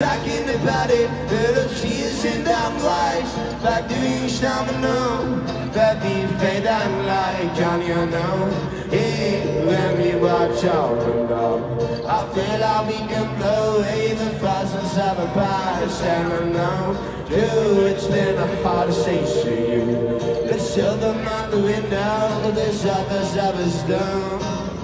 Back in the body, little cheese and I'm gleich Bei dir stammen nur, wer die Federn like Johnny I know, hey, when we watch out and down I feel like we can blow away the fastness of a past. And I know, dude, it's been a hard say to you. Let's show them out the window, there's others of us done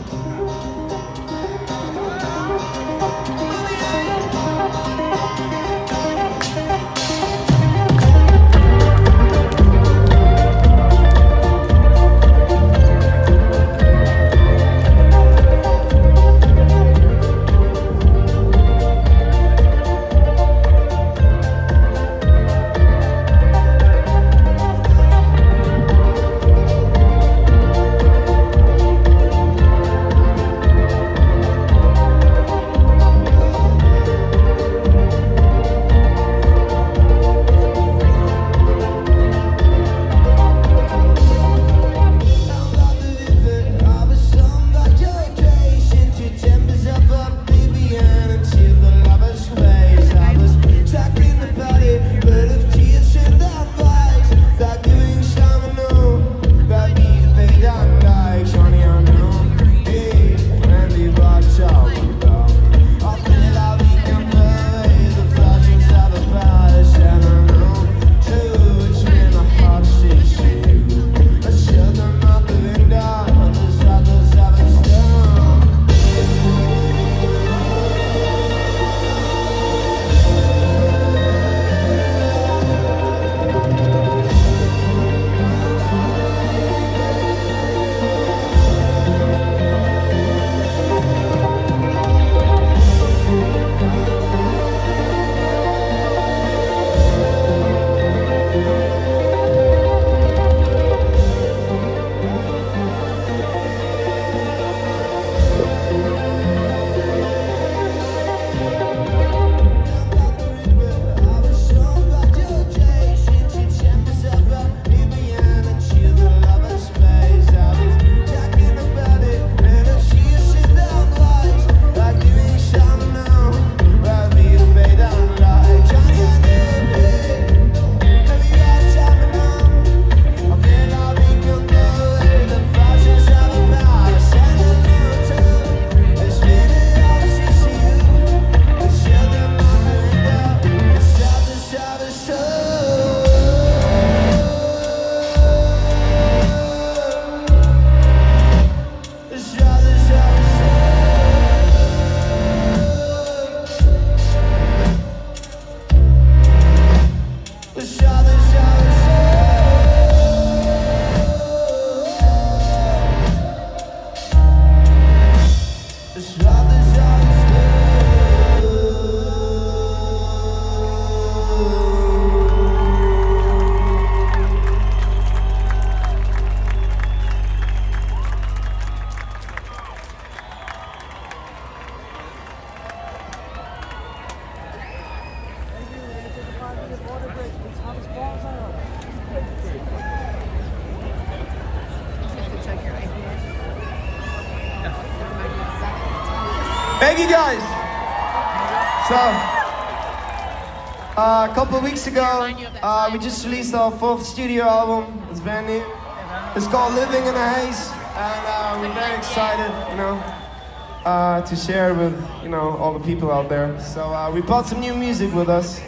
Thank you guys. So, uh, a couple of weeks ago, uh, we just released our fourth studio album. It's brand new. It's called Living in a Haze, and uh, we're very excited, you know, uh, to share with you know all the people out there. So uh, we brought some new music with us.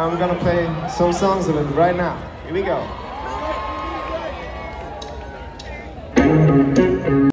I'm gonna play some songs of it right now. Here we go.